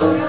now.